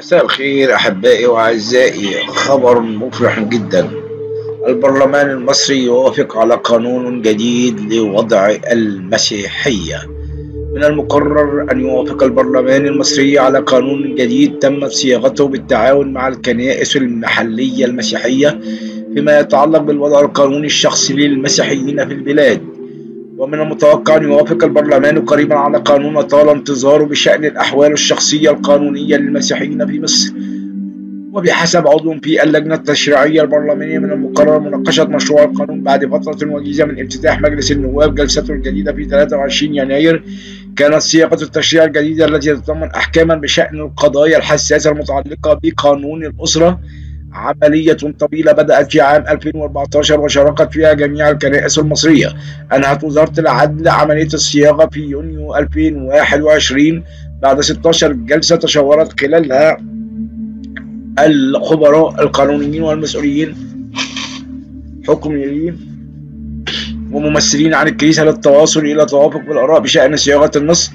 مساء الخير أحبائي وأعزائي. خبر مفرح جدا. البرلمان المصري يوافق على قانون جديد لوضع المسيحية. من المقرر أن يوافق البرلمان المصري على قانون جديد تم صياغته بالتعاون مع الكنائس المحلية المسيحية فيما يتعلق بالوضع القانوني الشخصي للمسيحيين في البلاد. ومن المتوقع أن يوافق البرلمان قريبا على قانون طال انتظاره بشأن الأحوال الشخصية القانونية للمسيحيين في مصر. وبحسب عضو في اللجنة التشريعية البرلمانية من المقرر مناقشة مشروع القانون بعد فترة وجيزة من افتتاح مجلس النواب جلسته الجديدة في 23 يناير. كانت صياغة التشريع الجديدة التي تتضمن أحكاما بشأن القضايا الحساسة المتعلقة بقانون الأسرة. عملية طويلة بدأت في عام 2014 وشاركت فيها جميع الكنائس المصرية. أنهت وزارة العدل عملية الصياغة في يونيو 2021 بعد 16 جلسة تشاورت خلالها الخبراء القانونيين والمسؤولين حكميين وممثلين عن الكنيسة للتواصل إلى توافق بالآراء بشأن صياغة النص.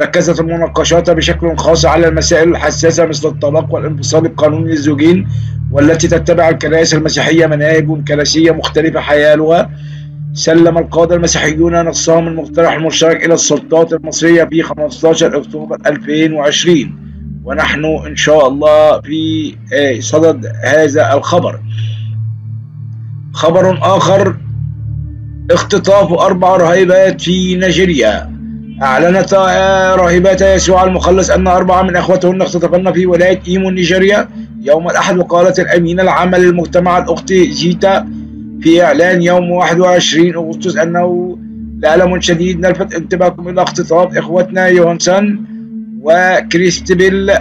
ركزت المناقشات بشكل خاص على المسائل الحساسة مثل الطلاق والانفصال القانوني للزوجين والتي تتبع الكنائس المسيحية مناهج كنسية مختلفة حيالها. سلم القادة المسيحيون نصهم المقترح المشترك إلى السلطات المصرية في 15 أكتوبر 2020 ونحن إن شاء الله في صدد هذا الخبر. خبر آخر اختطاف أربع رهيبات في نيجيريا. أعلنت راهبات يسوع المخلص أن أربعة من أخواتهن اختطفن في ولاية إيمو نيجيريا يوم الأحد وقالت الأمينة العامة للمجتمع الأخت جيتا في إعلان يوم 21 أغسطس أنه لألم شديد نلفت انتباهكم إلى اختطاف إخوتنا يوهانسون وكريستبل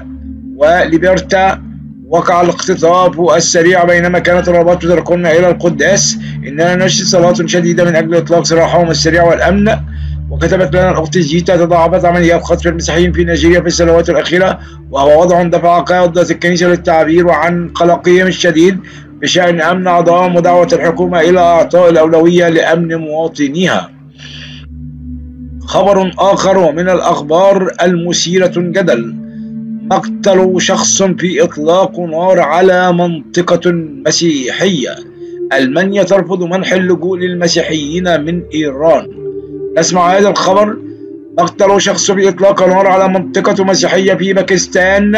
وليبرتا. وقع الاختطاف السريع بينما كانت الرغبات تدركنا إلى القداس. إننا نشهد صلاة شديدة من أجل إطلاق سراحهم السريع والأمن. وكتبت لنا الأخت جيتا تضاعفت عمليات خطف المسيحيين في نيجيريا في السنوات الأخيرة وهو وضع دفع قادة الكنيسة للتعبير عن قلقهم الشديد بشأن أمن أعضائهم ودعوة الحكومة إلى إعطاء الأولوية لأمن مواطنيها. خبر آخر ومن الأخبار المثيرة جدل مقتل شخص في إطلاق نار على منطقة مسيحية ألمانيا ترفض منح اللجوء للمسيحيين من إيران نسمع هذا الخبر. مقتل شخص في إطلاق نار على منطقة مسيحية في باكستان.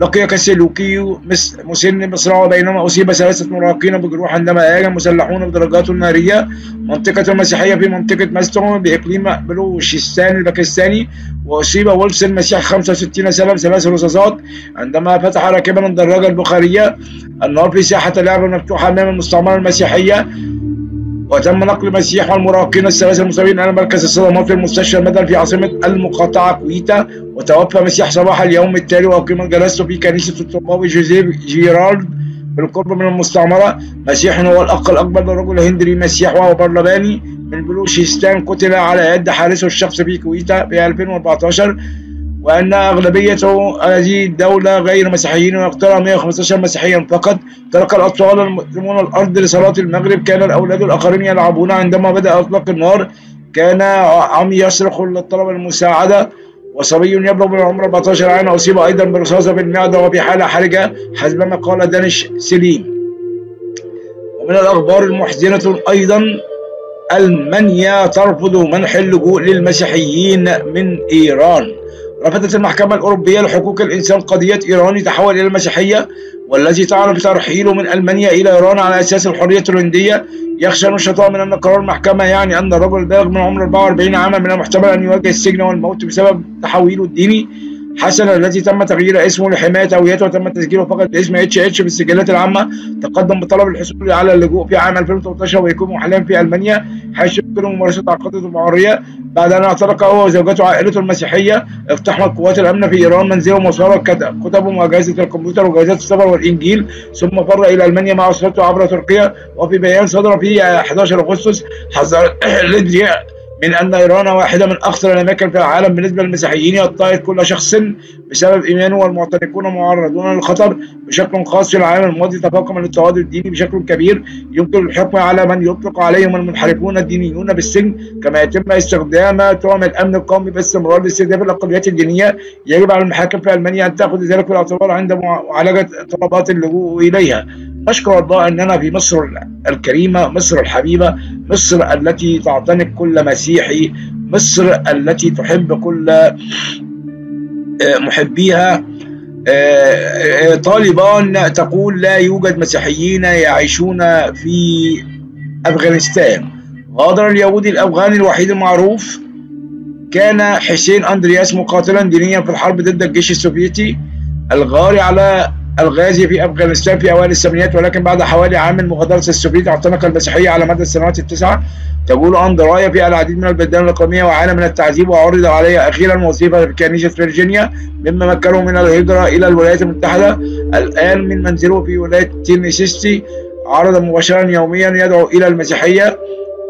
لقي كسلوكي مسن مصرع بينما أصيب ثلاثة مراهقين بجروح عندما هاجم مسلحون بدرجات نارية. منطقة المسيحية في منطقة ماستون بإقليم بلوشستان الباكستاني. وأصيب ويلسون مسيح 65 سنة بثلاث رصاصات عندما فتح راكبا الدراجة البخارية. النار في ساحة لعب مفتوحة أمام المستعمرة المسيحية. وتم نقل المسيح والمراهقين الثلاثة المصابين إلى مركز الصدمات في المستشفى المدني في عاصمة المقاطعة كويتا. وتوفى مسيح صباح اليوم التالي. وأقيمت جلسته في كنيسة الطباوي جوزيف جيرارد بالقرب من المستعمرة. مسيح هو الأخ الأكبر لرجل هندري مسيح وهو برلماني من بلوشستان قتل على يد حارسه الشخصي في كويتا في 2014 وأن أغلبية هذه الدولة غير مسيحيين ويقتلها 115 مسيحيا. فقط ترك الأطفال المسلمون الأرض لصلاة المغرب. كان الأولاد الآخرين يلعبون عندما بدأ إطلاق النار. كان عم يصرخ للطلب المساعدة وصبي يبلغ من العمر 14 عام أصيب أيضا برصاصة في المعدة وفي حالة حرجة حسب ما قال دانش سليم ومن الأخبار المحزنة أيضا ألمانيا ترفض منح اللجوء للمسيحيين من إيران. رفضت المحكمة الأوروبية لحقوق الإنسان قضية إيراني تحول إلى المسيحية والذي طعن بترحيله من ألمانيا إلى إيران على أساس الحرية الدينية. يخشى النشطاء من أن قرار المحكمة يعني أن الرجل البالغ من عمر 44 عاما من المحتمل أن يواجه السجن والموت بسبب تحويله الديني. حسن الذي تم تغيير اسمه لحماية هويته وتم تسجيله فقط باسم H H في السجلات العامة. تقدم بطلب الحصول على اللجوء في عام 2013 ويقيم حاليا في ألمانيا. حيث يمكنه ممارسة عقيدته الحرية بعد أن اعترك هو وزوجته عائلته المسيحية. اقتحمت قوات الأمن في إيران منزلهم وسرق كتبهم وأجهزة الكمبيوتر وجهازات السفر والإنجيل ثم فر إلى ألمانيا مع أسرته عبر تركيا. وفي بيان صدر في 11 أغسطس حذر من أن إيران واحدة من أخطر الأماكن في العالم بالنسبة للمسيحيين يضطهد كل شخص بسبب إيمانه والمعتنقون معرضون للخطر بشكل خاص في العالم. الماضي تفاقم الاضطهاد الديني بشكل كبير. يمكن الحكم على من يطلق عليهم المنحرفون الدينيون بالسجن كما يتم استخدام تهم الأمن القومي باستمرار لاستهداف الأقليات الدينية. يجب على المحاكم في ألمانيا أن تأخذ ذلك في الاعتبار عند معالجة طلبات اللجوء إليها. نشكر الله أننا في مصر الكريمة مصر الحبيبة مصر التي تعتنق كل مسيحي مصر التي تحب كل محبيها. طالبان تقول لا يوجد مسيحيين يعيشون في أفغانستان. غادر اليهودي الأفغاني الوحيد المعروف كان حسين أندرياس مقاتلا دينيا في الحرب ضد الجيش السوفيتي الغاري على الغازي في أفغانستان في أوائل السبعينات ولكن بعد حوالي عام من مغادرة السوفيت اعتنق المسيحية على مدى السنوات التسعة. تقول أندرياس في العديد من البلدان الاقليميه وعانى من التعذيب وعرض عليه أخيرا وظيفة في كنيسة فيرجينيا مما مكنه من الهجرة إلى الولايات المتحدة. الآن من منزله في ولاية تينيسي يستعرض مباشرا يوميا يدعو إلى المسيحية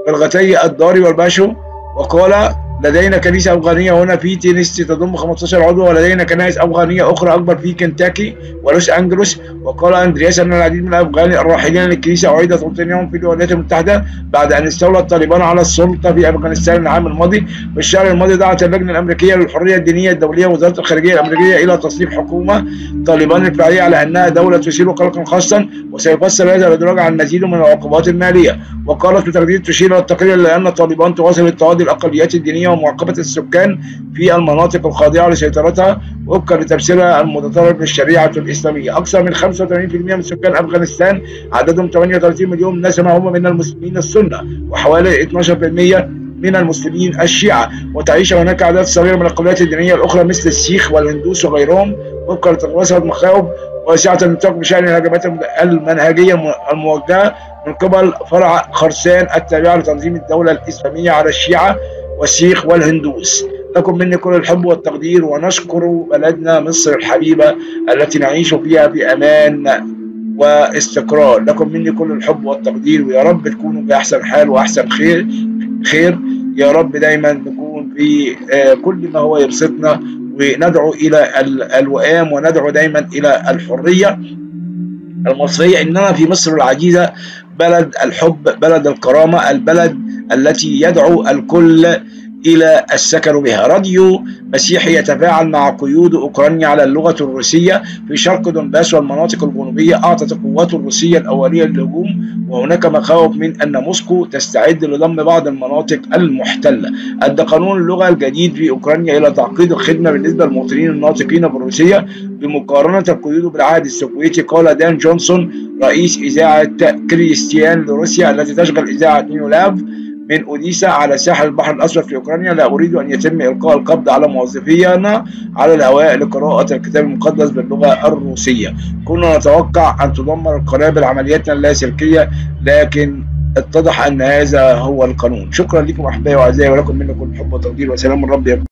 بلغتي الداري والباشتو وقال لدينا كنيسة أفغانية هنا في تينيسي تضم 15 عضو ولدينا كنائس أفغانية أخرى أكبر في كنتاكي ولوس أنجلوس وقال أندرياس أن العديد من الأفغان الراحلين للكنيسة أعيد توطينهم في الولايات المتحدة بعد أن استولى الطالبان على السلطة في أفغانستان العام الماضي. في الشهر الماضي دعت اللجنة الأمريكية للحرية الدينية الدولية وزارة الخارجية الأمريكية إلى تصنيف حكومة طالبان الفعلية على أنها دولة تثير قلقا خاصا وسيفسر هذا الإدراج عن مزيد من العقوبات المالية. وقالت بتقدير تشير إلى التقرير لأن طالبان تواصل اضطهاد الأقليات الدينية ومعاقبة السكان في المناطق الخاضعة لسيطرتها وفقا لتفسيرها المتطرف للشريعة الإسلامية. أكثر من 85% من سكان أفغانستان عددهم 38 مليون نسمة هم من المسلمين السنة وحوالي 12% من المسلمين الشيعة. وتعيش هناك أعداد صغيرة من القبيلات الدينية الأخرى مثل السيخ والهندوس وغيرهم. وفقا لتقوية المخاوف واسعة النطاق بشأن الهجمات المنهجية الموجهة من قبل فرع خرسان التابعة لتنظيم الدولة الإسلامية على الشيعة. والسيخ والهندوس. لكم مني كل الحب والتقدير ونشكر بلدنا مصر الحبيبة التي نعيش فيها في أمان واستقرار. لكم مني كل الحب والتقدير ويا رب تكونوا بأحسن حال وأحسن خير خير. يا رب دايما نكون في كل ما هو يبسطنا وندعو إلى الوئام وندعو دايما إلى الحرية المصرية. إننا في مصر العزيزة بلد الحب بلد الكرامة البلد التي يدعو الكل إلى السكن بها. راديو مسيحي يتفاعل مع قيود أوكرانيا على اللغة الروسية في شرق دونباس والمناطق الجنوبية أعطت القوات الروسية الأولوية للهجوم وهناك مخاوف من أن موسكو تستعد لضم بعض المناطق المحتلة. أدى قانون اللغة الجديد في أوكرانيا إلى تعقيد الخدمة بالنسبة للمواطنين الناطقين بالروسية بمقارنة القيود بالعهد السوفيتي. قال دان جونسون رئيس إذاعة كريستيان لروسيا التي تشغل إذاعة New Life من أوديسا على ساحل البحر الأسود في أوكرانيا. لا أريد أن يتم إلقاء القبض على موظفينا على الهواء لقراءة الكتاب المقدس باللغة الروسية. كنا نتوقع أن تدمر القنابل عملياتنا اللاسلكية لكن اتضح أن هذا هو القانون. شكرا لكم أحبائي وأعزائي ولكم منكم الحب والتقدير وسلام الرب